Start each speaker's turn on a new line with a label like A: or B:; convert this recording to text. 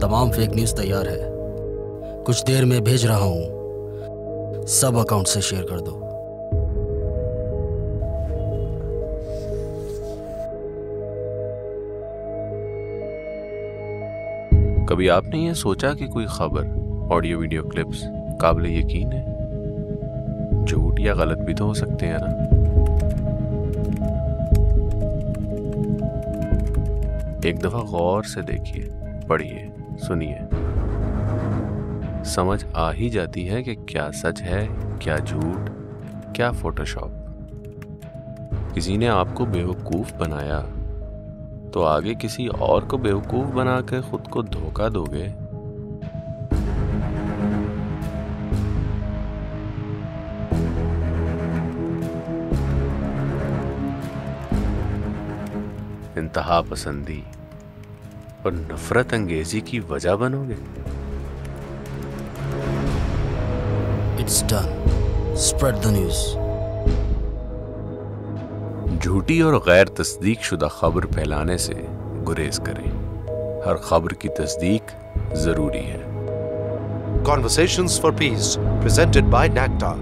A: तमाम fake news तैयार है। कुछ देर में भेज रहा हूँ। सब अकाउंट से शेयर कर दो।
B: कभी आपने ये सोचा कि कोई खबर ऑडियो वीडियो क्लिप्स काबिल यकीन है? झूठ या गलत भी तो हो सकते हैं ना? एक दफ़ा गौर से देखिए, पढ़िए। सुनिए। समझ आ ही जाती है कि क्या सच है, क्या झूठ, क्या फोटोशॉप किसी ने आपको बेवकूफ़ बनाया तो आगे किसी और को बेवकूफ़ बनाकर खुद को धोखा दोगे? इंतहा पसंदी। और नफरत अंगेजी की वजह बनोगे।
A: It's done spread the news
B: झूठी और गैर तस्दीक शुदा खबर फैलाने से गुरेज करें। हर खबर की तस्दीक ज़रूरी है।
C: Conversations for Peace, presented by NACTA.